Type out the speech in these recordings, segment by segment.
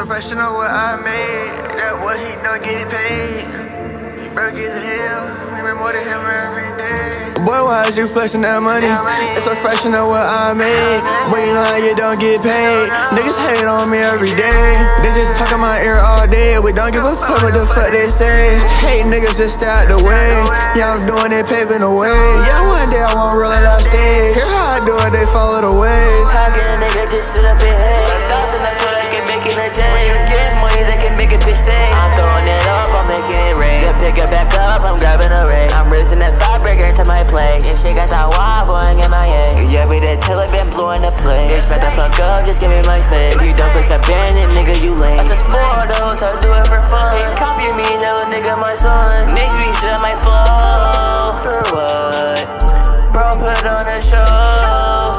so fresh, you know what I made. That what he done get paid. He broke his hell, we been more than him every day. Boy, why is you flexing that money? It's so fresh, you know what I made. When you lie, you don't get paid. Niggas hate on me every day. They just talk in my ear all day. We don't give a fuck what the fuck they say. Hate niggas just stay out the way. Yeah, I'm doing it, paving the way. Yeah, one day I won't roll it off stage. Hear how I do it, they follow the way. How can a nigga just sit up and hate? A thousand, that's what I can make in a day. When you get money, they can make a bitch stay. I'm throwing it up, I'm making it rain. Then pick it back up, I'm grabbing a ring. I'm raising that thought breaker to my place. If she got that wild going in my head, yeah, we did till it been blowing the place. Bitch, back the fuck up, just give me my space. If you don't place abandoned, nigga, you lame. I just four those, I do it for fun. Ain't copy me, no nigga, my son. Next week, shit my flow. For what? Bro, put on a show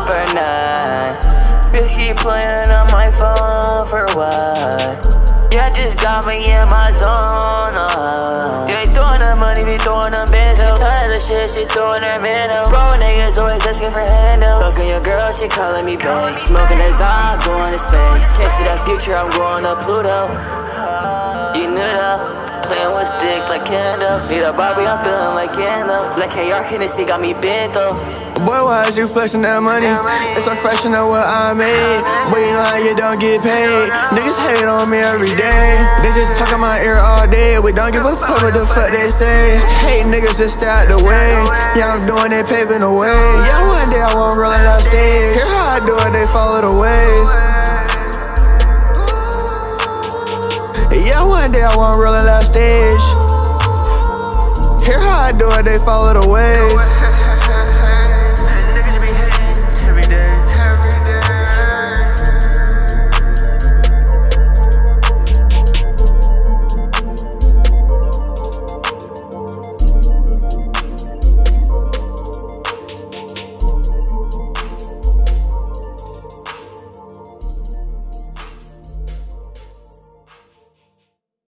for nine. Bitch, she playing on my phone for what? Yeah, just got me in my zone. Uh. Yeah, throwing the money, be throwing them bands. She tired of shit, she throwing her man up. Bro, niggas always asking for handles. Fucking your girl, she calling me back. Smoking a Zod, going to space. Can't see that future, I'm going to Pluto. You knew that. Playing with sticks like Kendall. Need a Barbie, I'm feeling like Kendall. Like KR Hennessy got me bent though. Boy, why is you flexing that money? It's fresh, you know what I made. You lie, you don't get paid. Niggas hate on me every day. They just talk in my ear all day. We don't give a fuck what the fuck they say. Hate niggas just stay out the way. Yeah, I'm doing it, paving the way. Yeah, one day I won't it off stage. Hear how I do it, they follow the wave. One day I won't roll off stage. Hear how I do it, they follow the wave.